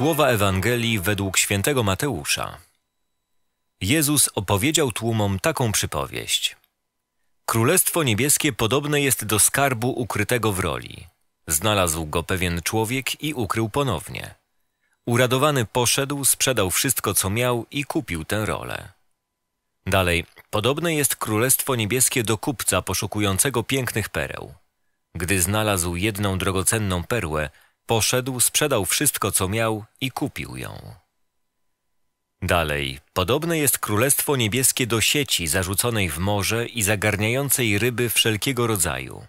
Słowa Ewangelii według świętego Mateusza. Jezus opowiedział tłumom taką przypowieść. Królestwo niebieskie podobne jest do skarbu ukrytego w roli. Znalazł go pewien człowiek i ukrył ponownie. Uradowany poszedł, sprzedał wszystko, co miał i kupił tę rolę. Dalej, podobne jest Królestwo Niebieskie do kupca poszukującego pięknych pereł. Gdy znalazł jedną drogocenną perłę, poszedł, sprzedał wszystko, co miał i kupił ją. Dalej, podobne jest Królestwo Niebieskie do sieci zarzuconej w morze i zagarniającej ryby wszelkiego rodzaju.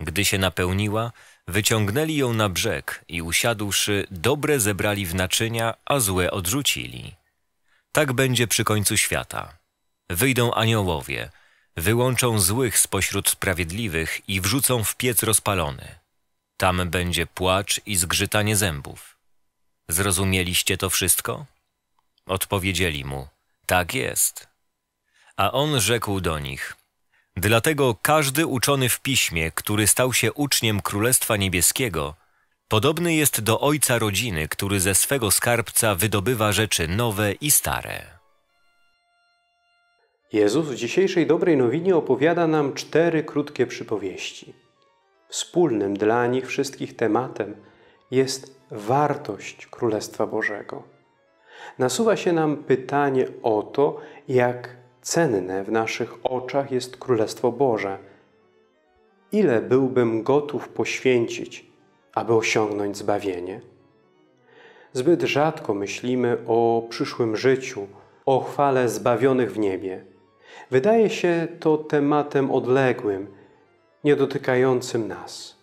Gdy się napełniła, wyciągnęli ją na brzeg i usiadłszy, dobre zebrali w naczynia, a złe odrzucili. Tak będzie przy końcu świata. Wyjdą aniołowie, wyłączą złych spośród sprawiedliwych i wrzucą w piec rozpalony. Tam będzie płacz i zgrzytanie zębów. Zrozumieliście to wszystko? Odpowiedzieli mu, tak jest. A on rzekł do nich, dlatego każdy uczony w piśmie, który stał się uczniem Królestwa Niebieskiego, podobny jest do ojca rodziny, który ze swego skarbca wydobywa rzeczy nowe i stare. Jezus w dzisiejszej dobrej nowinie opowiada nam cztery krótkie przypowieści. Wspólnym dla nich wszystkich tematem jest wartość Królestwa Bożego. Nasuwa się nam pytanie o to, jak cenne w naszych oczach jest Królestwo Boże. Ile byłbym gotów poświęcić, aby osiągnąć zbawienie? Zbyt rzadko myślimy o przyszłym życiu, o chwale zbawionych w niebie. Wydaje się to tematem odległym, niedotykającym nas.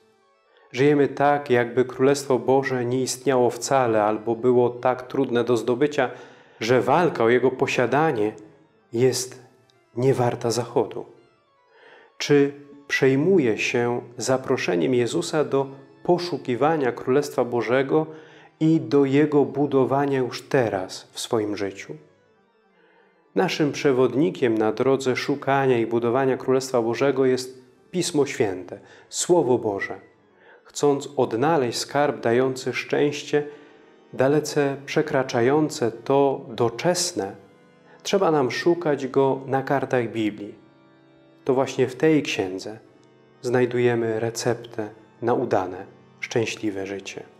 Żyjemy tak, jakby Królestwo Boże nie istniało wcale albo było tak trudne do zdobycia, że walka o jego posiadanie jest niewarta zachodu. Czy przejmuje się zaproszeniem Jezusa do poszukiwania Królestwa Bożego i do Jego budowania już teraz w swoim życiu? Naszym przewodnikiem na drodze szukania i budowania Królestwa Bożego jest Pismo Święte, Słowo Boże. Chcąc odnaleźć skarb dający szczęście, dalece przekraczające to doczesne, trzeba nam szukać go na kartach Biblii. To właśnie w tej księdze znajdujemy receptę na udane, szczęśliwe życie.